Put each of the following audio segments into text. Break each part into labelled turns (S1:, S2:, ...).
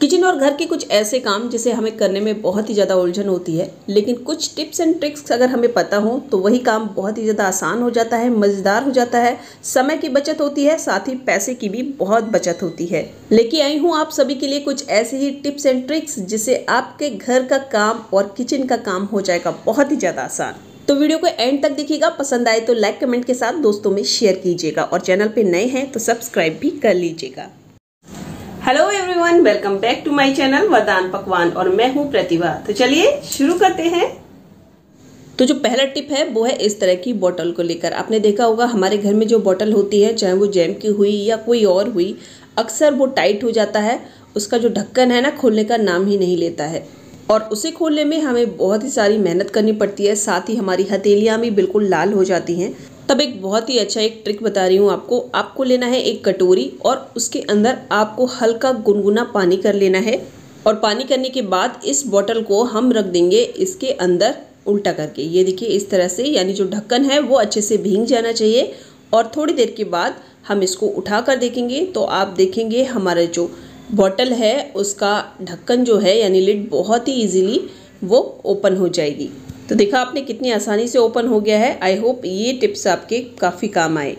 S1: Kitchen और घर के कुछ ऐसे काम जिसे हमें करने में बहुत ही ज़्यादा उलझन होती है, लेकिन कुछ टिप्स एंड ट्रिक्स अगर हमें पता हो तो वही काम बहुत ही ज़्यादा आसान हो जाता है, मज़ेदार हो जाता है, समय की बचत होती है, साथ ही पैसे की भी बहुत बचत होती है। लेके आई हूँ आप सभी के लिए कुछ ऐसे ही टिप्स एंड ट्रिक्स जिससे आपके घर का काम और किचन का काम हो जाएगा बहुत ही ज़्यादा आसान। तो वीडियो को एंड तक देखिएगा, पसंद आए तो लाइक, कमेंट के साथ दोस्तों में शेयर कीजिएगा और चैनल पे नए हैं तो सब्सक्राइब भी कर लीजिएगा। Hello everyone welcome back to my channel Vardan Pakwan और मैं हूँ प्रतिभा। तो चलिए शुरू करते हैं। तो जो पहला टिप है, वो है इस तरह की बोतल को लेकर। आपने देखा होगा, हमारे घर में जो बोतल होती है, चाहे वो जैम की हुई या कोई और हुई, अक्सर वो टाइट हो जाता है। उसका जो ढक्कन है ना, खोलने का नाम ही नहीं लेता है। और उसे खोलने में हमें बहुत ही सारी मेहनत करनी पड़ती है, साथ ही हमारी हथेलियाँ भी बिल्कुल लाल हो जाती हैं। तब एक बहुत ही अच्छा एक ट्रिक बता रही हूँ आपको। आपको लेना है एक कटोरी और उसके अंदर आपको हल्का गुनगुना पानी कर लेना है और पानी करने के बाद इस बॉटल को हम रख देंगे इसके अंदर उल्टा करके। ये देखिए, इस तरह से यानी जो ढक्कन है वो अच्छे से भींग जाना चाहिए और थोड़ी देर के बाद हम इसको उठा कर देखेंगे तो आप देखेंगे हमारा जो बॉटल है उसका ढक्कन जो है यानी लिड बहुत ही इजीली वो ओपन हो जाएगी। तो देखा आपने कितनी आसानी से ओपन हो गया है। आई होप ये टिप्स आपके काफ़ी काम आए।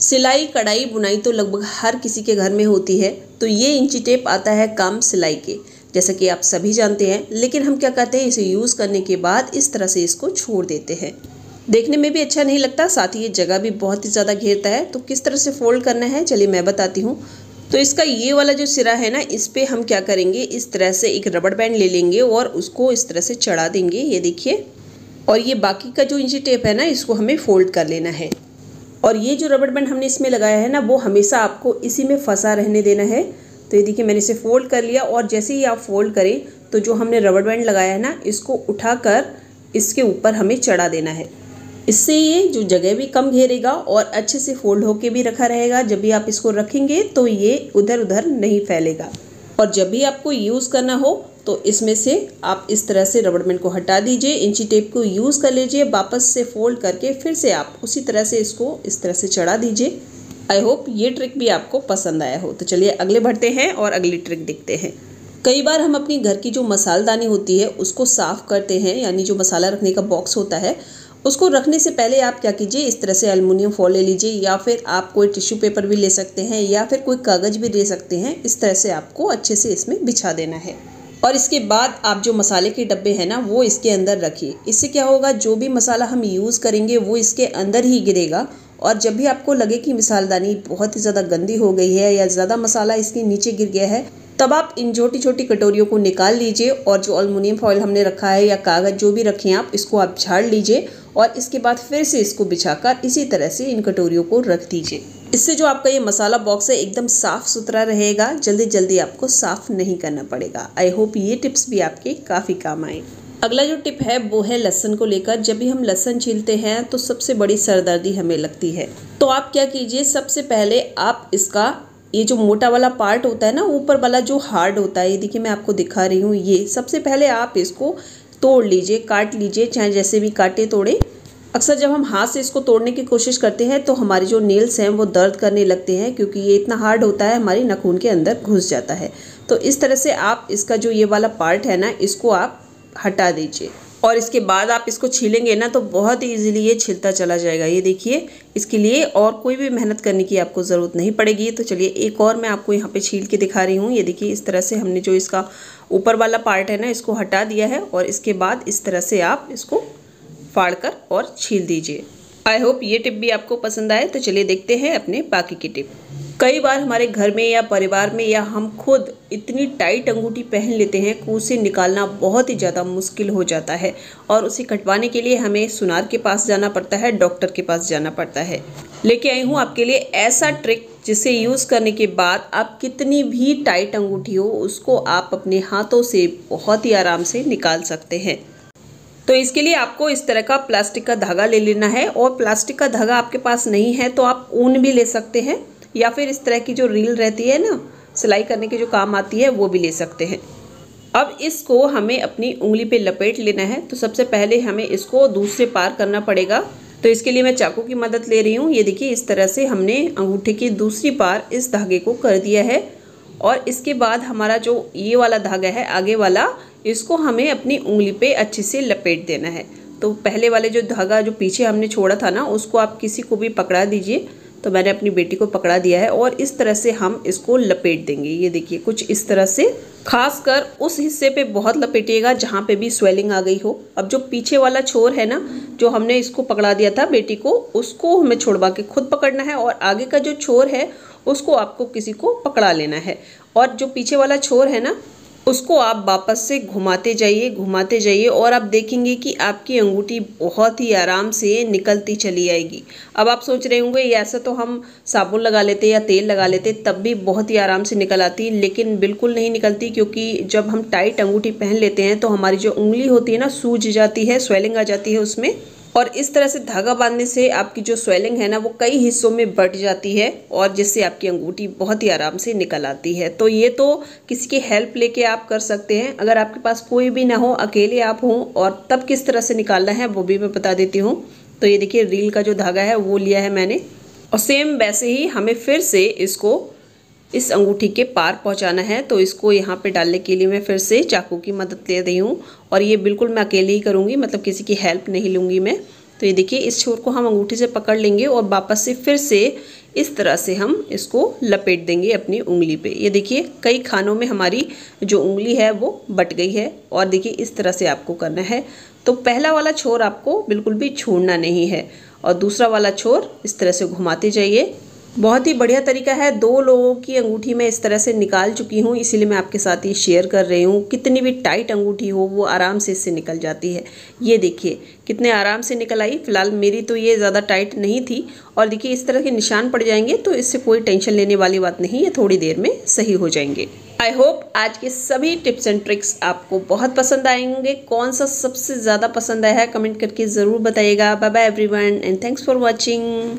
S1: सिलाई, कढ़ाई, बुनाई तो लगभग हर किसी के घर में होती है। तो ये इंची टेप आता है काम सिलाई के, जैसा कि आप सभी जानते हैं। लेकिन हम क्या कहते हैं, इसे यूज़ करने के बाद इस तरह से इसको छोड़ देते हैं। देखने में भी अच्छा नहीं लगता, साथ ही ये जगह भी बहुत ही ज़्यादा घेरता है। तो किस तरह से फोल्ड करना है, चलिए मैं बताती हूँ। तो इसका ये वाला जो सिरा है ना, इस पर हम क्या करेंगे? इस तरह से एक रबड़ बैंड ले लेंगे और उसको इस तरह से चढ़ा देंगे, ये देखिए। और ये बाकी का जो इंची टेप है ना, इसको हमें फोल्ड कर लेना है। और ये जो रबड़ बैंड हमने इसमें लगाया है ना, वो हमेशा आपको इसी में फंसा रहने देना है। तो ये देखिए, मैंने इसे फोल्ड कर लिया और जैसे ही आप फोल्ड करें तो जो हमने रबड़ बैंड लगाया है ना, इसको उठाकर इसके ऊपर हमें चढ़ा देना है। इससे ये जो जगह भी कम घेरेगा और अच्छे से फोल्ड होके भी रखा रहेगा। जब भी आप इसको रखेंगे तो ये उधर उधर नहीं फैलेगा। और जब भी आपको यूज़ करना हो तो इसमें से आप इस तरह से रबड़ बैंड को हटा दीजिए, इंची टेप को यूज़ कर लीजिए, वापस से फोल्ड करके फिर से आप उसी तरह से इसको इस तरह से चढ़ा दीजिए। आई होप ये ट्रिक भी आपको पसंद आया हो। तो चलिए अगले बढ़ते हैं और अगली ट्रिक देखते हैं। कई बार हम अपनी घर की जो मसालदानी होती है, उसको साफ़ करते हैं, यानी जो मसाला रखने का बॉक्स होता है उसको रखने से पहले आप क्या कीजिए, इस तरह से एलुमिनियम फॉल ले लीजिए, या फिर आप कोई टिश्यू पेपर भी ले सकते हैं, या फिर कोई कागज़ भी ले सकते हैं, इस तरह से आपको अच्छे से इसमें बिछा देना है। और इसके बाद आप जो मसाले के डब्बे हैं ना, वो इसके अंदर रखिए। इससे क्या होगा, जो भी मसाला हम यूज़ करेंगे, वो इसके अंदर ही गिरेगा। और जब भी आपको लगे कि मिसालदानी बहुत ही ज़्यादा गंदी हो गई है, या ज़्यादा मसाला इसके नीचे गिर गया है इन छोटी छोटी कटोरियों को निकाल लीजिए और जो अल्मोनियम फॉयल हमने रखा है या कागज़ जो भी रखे आप, इसको आप झाड़ लीजिए और इसके बाद फिर से इसको बिछाकर इसी तरह से इन कटोरियों को रख दीजिए। इससे जो आपका ये मसाला बॉक्स है एकदम साफ़ सुथरा रहेगा जल्दी जल्दी आपको साफ़ नहीं करना पड़ेगा। आई होप ये टिप्स भी आपके काफ़ी काम आए। अगला जो टिप है, वो है लहसन को लेकर। जब भी हम लहसन छीलते हैं तो सबसे बड़ी सरदर्दी हमें लगती है। तो आप क्या कीजिए, सबसे पहले आप इसका ये जो मोटा वाला पार्ट होता है ना, ऊपर वाला जो हार्ड होता है, ये देखिए मैं आपको दिखा रही हूँ, ये सबसे पहले आप इसको तोड़ लीजिए, काट लीजिए, चाहे जैसे भी काटे, तोड़े। अक्सर जब हम हाथ से इसको तोड़ने की कोशिश करते हैं तो हमारे जो नेल्स हैं, वो दर्द करने लगते हैं, क्योंकि ये इतना हार्ड होता है, हमारी नखून के अंदर घुस जाता है। तो इस तरह से आप इसका जो ये वाला पार्ट है ना, इसको आप हटा दीजिए। और इसके बाद आप इसको छीलेंगे ना तो बहुत ईजिली ये छिलता चला जाएगा। ये देखिए, इसके लिए और कोई भी मेहनत करने की आपको ज़रूरत नहीं पड़ेगी। तो चलिए, एक और मैं आपको यहाँ पे छील के दिखा रही हूँ। ये देखिए, इस तरह से हमने जो इसका ऊपर वाला पार्ट है ना, इसको हटा दिया है और इसके बाद इस तरह से आप इसको फाड़ कर और छील दीजिए। आई होप ये टिप भी आपको पसंद आए। तो चलिए देखते हैं अपने बाकी की टिप कई बार हमारे घर में या परिवार में या हम खुद इतनी टाइट अंगूठी पहन लेते हैं कि उसे निकालना बहुत ही ज़्यादा मुश्किल हो जाता है और उसे कटवाने के लिए हमें सुनार के पास जाना पड़ता है, डॉक्टर के पास जाना पड़ता है। लेके आई हूँ आपके लिए ऐसा ट्रिक जिसे यूज़ करने के बाद आप कितनी भी टाइट अंगूठी हो, उसको आप अपने हाथों से बहुत ही आराम से निकाल सकते हैं। तो इसके लिए आपको इस तरह का प्लास्टिक का धागा ले लेना है और प्लास्टिक का धागा आपके पास नहीं है तो आप ऊन भी ले सकते हैं। या फिर इस तरह की जो रील रहती है ना, सिलाई करने के जो काम आती है, वो भी ले सकते हैं। अब इसको हमें अपनी उंगली पे लपेट लेना है तो सबसे पहले हमें इसको दूसरे पार करना पड़ेगा। तो इसके लिए मैं चाकू की मदद ले रही हूँ। ये देखिए, इस तरह से हमने अंगूठे की दूसरी पार इस धागे को कर दिया है। और इसके बाद हमारा जो ये वाला धागा है, आगे वाला, इसको हमें अपनी उंगली पे अच्छे से लपेट देना है। तो पहले वाले जो धागा जो पीछे हमने छोड़ा था ना, उसको आप किसी को भी पकड़ा दीजिए। तो मैंने अपनी बेटी को पकड़ा दिया है और इस तरह से हम इसको लपेट देंगे। ये देखिए, कुछ इस तरह से। खासकर उस हिस्से पे बहुत लपेटिएगा जहाँ पे भी स्वेलिंग आ गई हो। अब जो पीछे वाला छोर है ना, जो हमने इसको पकड़ा दिया था बेटी को, उसको हमें छोड़वा के खुद पकड़ना है और आगे का जो छोर है, उसको आपको किसी को पकड़ा लेना है। और जो पीछे वाला छोर है ना उसको आप वापस से घुमाते जाइए घुमाते जाइए और आप देखेंगे कि आपकी अंगूठी बहुत ही आराम से निकलती चली आएगी। अब आप सोच रहे होंगे ऐसा तो हम साबुन लगा लेते या तेल लगा लेते, तब भी बहुत ही आराम से निकल आती। लेकिन बिल्कुल नहीं निकलती, क्योंकि जब हम टाइट अंगूठी पहन लेते हैं तो हमारी जो उंगली होती है ना, सूज जाती है, स्वेलिंग आ जाती है उसमें। और इस तरह से धागा बांधने से आपकी जो स्वेलिंग है ना, वो कई हिस्सों में बढ़ जाती है और जिससे आपकी अंगूठी बहुत ही आराम से निकल आती है। तो ये तो किसी की हेल्प लेके आप कर सकते हैं। अगर आपके पास कोई भी ना हो, अकेले आप हों और तब किस तरह से निकालना है, वो भी मैं बता देती हूँ। तो ये देखिए, रील का जो धागा है, वो लिया है मैंने। और सेम वैसे ही हमें फिर से इसको इस अंगूठी के पार पहुंचाना है तो इसको यहाँ पे डालने के लिए मैं फिर से चाकू की मदद ले रही हूँ। और ये बिल्कुल मैं अकेले ही करूँगी मतलब किसी की हेल्प नहीं लूँगी मैं। तो ये देखिए, इस छोर को हम अंगूठी से पकड़ लेंगे और वापस से फिर से इस तरह से हम इसको लपेट देंगे अपनी उंगली पे। ये देखिए, कई खानों में हमारी जो उंगली है वो बट गई है और देखिए, इस तरह से आपको करना है। तो पहला वाला छोर आपको बिल्कुल भी छोड़ना नहीं है और दूसरा वाला छोर इस तरह से घुमाते जाइए। बहुत ही बढ़िया तरीका है। दो लोगों की अंगूठी मैं इस तरह से निकाल चुकी हूँ, इसीलिए मैं आपके साथ ये शेयर कर रही हूँ। कितनी भी टाइट अंगूठी हो, वो आराम से इससे निकल जाती है। ये देखिए, कितने आराम से निकल आई। फ़िलहाल मेरी तो ये ज़्यादा टाइट नहीं थी और देखिए, इस तरह के निशान पड़ जाएँगे तो इससे कोई टेंशन लेने वाली बात नहीं है थोड़ी देर में सही हो जाएँगे। आई होप आज के सभी टिप्स एंड ट्रिक्स आपको बहुत पसंद आएँगे कौन सा सबसे ज़्यादा पसंद आया है कमेंट करके ज़रूर बताइएगा। Bye bye everyone and thanks for watching